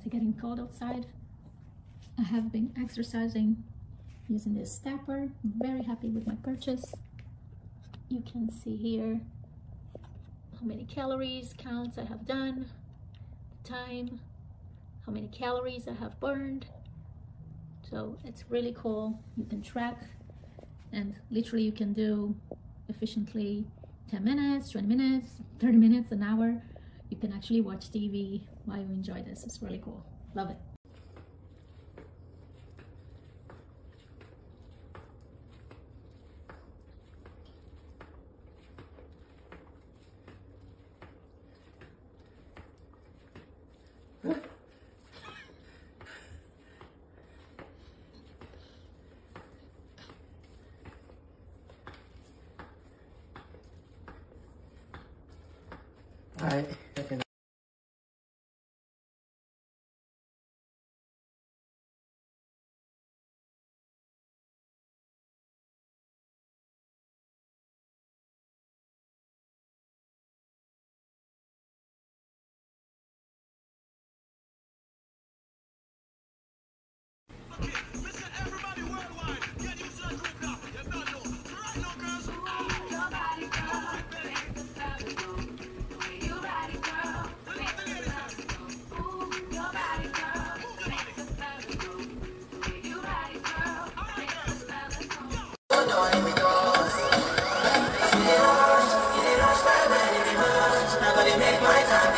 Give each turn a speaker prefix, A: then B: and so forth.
A: it's getting cold outside. I have been exercising using this stepper. Very happy with my purchase. You can see here how many calories counts I have done, the time, how many calories I have burned. So it's really cool. You can track and literally you can do efficiently 10 minutes, 20 minutes, 30 minutes, an hour. You can actually watch TV while you enjoy this. It's really cool. Love it. All right. 노래 나와.